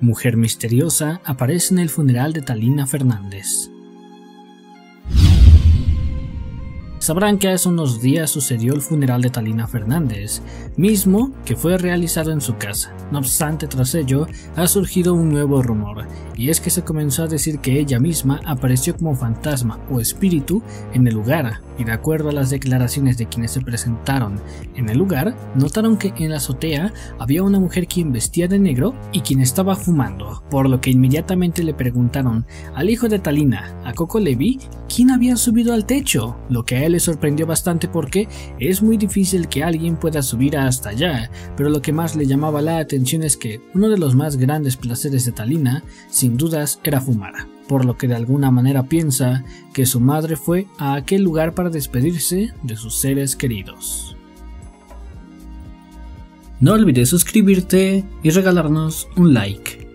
Mujer misteriosa aparece en el funeral de Talina Fernández. Sabrán que hace unos días sucedió el funeral de Talina Fernández, mismo que fue realizado en su casa. No obstante, tras ello, ha surgido un nuevo rumor, y es que se comenzó a decir que ella misma apareció como fantasma o espíritu en el lugar, y de acuerdo a las declaraciones de quienes se presentaron en el lugar, notaron que en la azotea había una mujer quien vestía de negro y quien estaba fumando, por lo que inmediatamente le preguntaron al hijo de Talina, a Coco Levi, quién había subido al techo, lo que a él le sorprendió bastante porque es muy difícil que alguien pueda subir hasta allá, pero lo que más le llamaba la atención es que uno de los más grandes placeres de Talina, sin dudas, era fumar por lo que de alguna manera piensa que su madre fue a aquel lugar para despedirse de sus seres queridos. No olvides suscribirte y regalarnos un like.